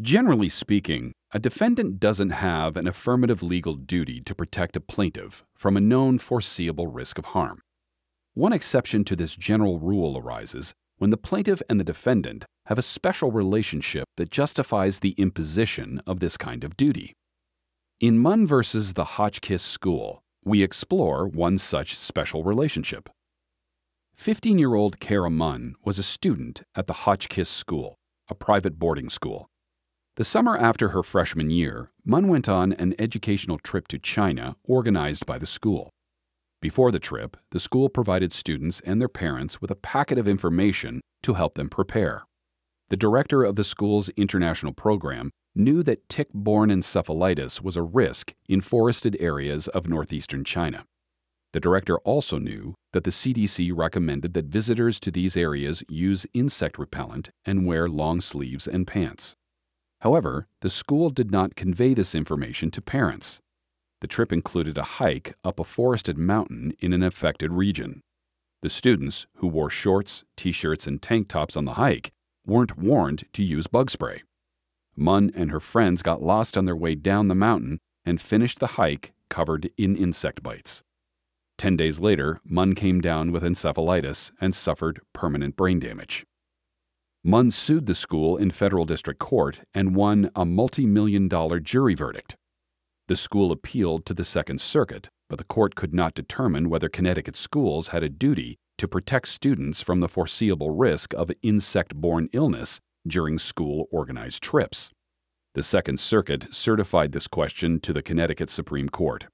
Generally speaking, a defendant doesn't have an affirmative legal duty to protect a plaintiff from a known foreseeable risk of harm. One exception to this general rule arises when the plaintiff and the defendant have a special relationship that justifies the imposition of this kind of duty. In Munn versus the Hotchkiss School, we explore one such special relationship. 15 year old Cara Munn was a student at the Hotchkiss School, a private boarding school. The summer after her freshman year, Munn went on an educational trip to China organized by the school. Before the trip, the school provided students and their parents with a packet of information to help them prepare. The director of the school's international program knew that tick borne encephalitis was a risk in forested areas of northeastern China. The director also knew that the CDC recommended that visitors to these areas use insect repellent and wear long sleeves and pants. However, the school did not convey this information to parents. The trip included a hike up a forested mountain in an affected region. The students, who wore shorts, t shirts, and tank tops on the hike, weren't warned to use bug spray. Munn and her friends got lost on their way down the mountain and finished the hike covered in insect bites. Ten days later, Munn came down with encephalitis and suffered permanent brain damage. Munn sued the school in federal district court and won a multi million dollar jury verdict. The school appealed to the Second Circuit, but the court could not determine whether Connecticut schools had a duty to protect students from the foreseeable risk of insect borne illness during school organized trips. The Second Circuit certified this question to the Connecticut Supreme Court.